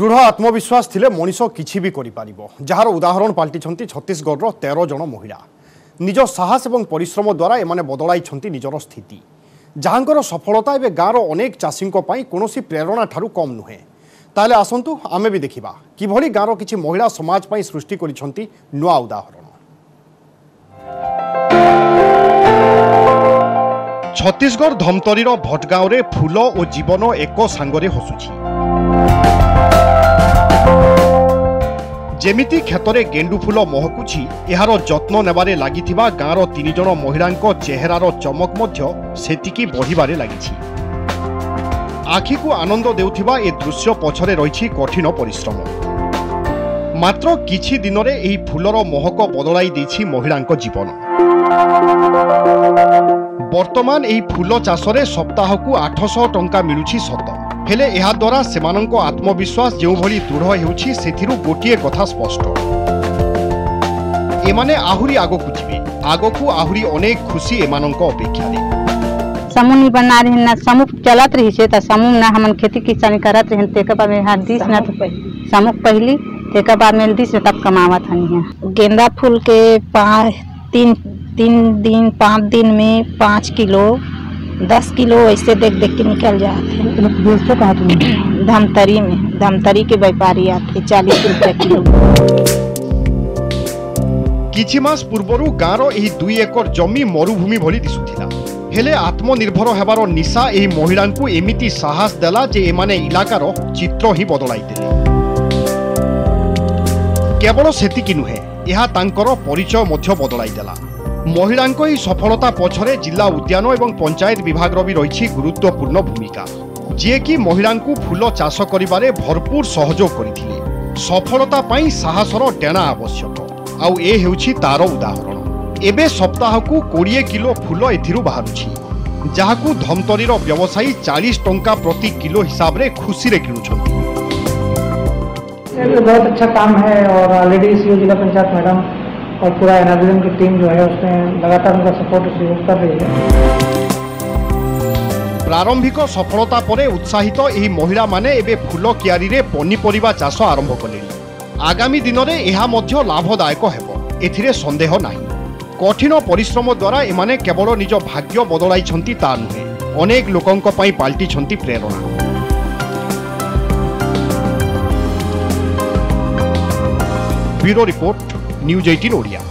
দৃঢ় আত্মবিশ্বাস লে মনিষ কিছু বি করিপারিব যার উদাহরণ পাল্টি ছত্তিশগড়র তের জন মহিলা নিজ সাহস এবং পরিশ্রম দ্বারা এমানে বদলাইছেন নিজের স্থিতি যাঙ্কর সফলতা এবে গাঁর অনেক চাষী কোণী প্রেরণা ঠার কম নুহে তাহলে আসন্তু আমি বি দেখিবা কিভাবে গাঁর কিছু মহিলা সমাজ পাই সৃষ্টি করেছেন নয় উদাহরণ ছত্তিশগড় ধমতরীর ভটগাঁওরে ফুল ও জীবন এক সাঙ্গরে হসুছি ଯେମିତି କ୍ଷେତରେ ଗେଣ୍ଡୁ ଫୁଲ ମହକୁଛି ଏହାର ଯତ୍ନ ନେବାରେ ଲାଗିଥିବା ଗାଁର ତିନି ଜଣ ମହିଳାଙ୍କ ଚେହେରାର ଚମକ ମଧ୍ୟ ସେତିକି ବଢ଼ିବାରେ ଲାଗିଛି ଆଖିକୁ ଆନନ୍ଦ ଦେଉଥିବା ଏ ଦୃଶ୍ୟ ପଛରେ ରହିଛି କଠିନ ପରିଶ୍ରମ ମାତ୍ର କିଛି ଦିନରେ ଏହି ଫୁଲର ମହକ ବଦଳାଇ ଦେଇଛି ମହିଳାଙ୍କ ଜୀବନ ବର୍ତ୍ତମାନ ଏହି ଫୁଲ ଚାଷରେ ସପ୍ତାହକୁ ଆଠଶହ ଟଙ୍କା ମିଳୁଛି ସତ हेले ହେଲେ ଏହାଦ୍ୱାରା ସେମାନଙ୍କ ଆତ୍ମବିଶ୍ୱାସ ଯେଉଁଭଳି ଦୃଢ଼ ହେଉଛି ସେଥିରୁ ଗୋଟିଏ କଥା ସ୍ପଷ୍ଟ ଏମାନେ ଆହୁରି ଆଗକୁ ଯିବେ ଆଗକୁ ଆହୁରି ଅନେକ ଖୁସି ଏମାନଙ୍କ ଅପେକ୍ଷାରେ समूह नहीं बना रहे ना समूह चलत रही से समूह ना हम खेती किसानी करत रहे तेकर बाद में यहाँ दिस ना समूह पहली तेकर बाद में दिस तब कमावत हनी है गेंदा फूल के पाँच तीन तीन दिन पाँच दिन में पाँच किलो दस किलो ऐसे देख देख के निकल जाते हैं बेचते कहाँ तुम धमतरी में धमतरी के व्यापारी आते हैं चालीस रुपये किलो କିଛି ମାସ ପୂର୍ବରୁ ଗାଁର ଏହି ଦୁଇ ଏକର ଜମି ମରୁଭୂମି ଭଳି ଦିଶୁଥିଲା ହେଲେ ଆତ୍ମନିର୍ଭର ହେବାର ନିଶା ଏହି ମହିଳାଙ୍କୁ ଏମିତି ସାହସ ଦେଲା ଯେ ଏମାନେ ଇଲାକାର ଚିତ୍ର ହିଁ ବଦଳାଇଥିଲେ କେବଳ ସେତିକି ନୁହେଁ ଏହା ତାଙ୍କର ପରିଚୟ ମଧ୍ୟ ବଦଳାଇ ଦେଲା ମହିଳାଙ୍କ ଏହି ସଫଳତା ପଛରେ ଜିଲ୍ଲା ଉଦ୍ୟାନ ଏବଂ ପଞ୍ଚାୟତ ବିଭାଗର ବି ରହିଛି ଗୁରୁତ୍ୱପୂର୍ଣ୍ଣ ଭୂମିକା ଯିଏକି ମହିଳାଙ୍କୁ ଫୁଲ ଚାଷ କରିବାରେ ଭରପୁର ସହଯୋଗ କରିଥିଲେ ସଫଳତା ପାଇଁ ସାହସର ଡେଣା ଆବଶ୍ୟକ ଆଉ ଏ ହେଉଛି ତାର ଉଦାହରଣ ଏବେ ସପ୍ତାହକୁ କୋଡ଼ିଏ କିଲୋ ଫୁଲ ଏଥିରୁ ବାହାରୁଛି ଯାହାକୁ ଧମତରୀର ବ୍ୟବସାୟୀ ଚାଳିଶ ଟଙ୍କା ପ୍ରତି କିଲୋ ହିସାବରେ ଖୁସିରେ କିଣୁଛନ୍ତି ବହୁତ ଅଚ୍ଛା କାମ ହେଲେଡ଼ି ଜିଲ୍ଲା ପଞ୍ଚାୟତ ମ୍ୟାଡ଼ାମ और पूरा एनाबिजन की टीम जो है उसमें लगातार उनका सपोर्ट सहयोग कर रही है ପ୍ରାରମ୍ଭିକ ସଫଳତା ପରେ ଉତ୍ସାହିତ ଏହି ମହିଳାମାନେ ଏବେ ଫୁଲ କିଆରିରେ ପନିପରିବା ଚାଷ ଆରମ୍ଭ କଲେଣି ଆଗାମୀ ଦିନରେ ଏହା ମଧ୍ୟ ଲାଭଦାୟକ ହେବ ଏଥିରେ ସନ୍ଦେହ ନାହିଁ କଠିନ ପରିଶ୍ରମ ଦ୍ୱାରା ଏମାନେ କେବଳ ନିଜ ଭାଗ୍ୟ ବଦଳାଇଛନ୍ତି ତା ନୁହେଁ ଅନେକ ଲୋକଙ୍କ ପାଇଁ ପାଲଟିଛନ୍ତି ପ୍ରେରଣା bureau report news eighteen Odia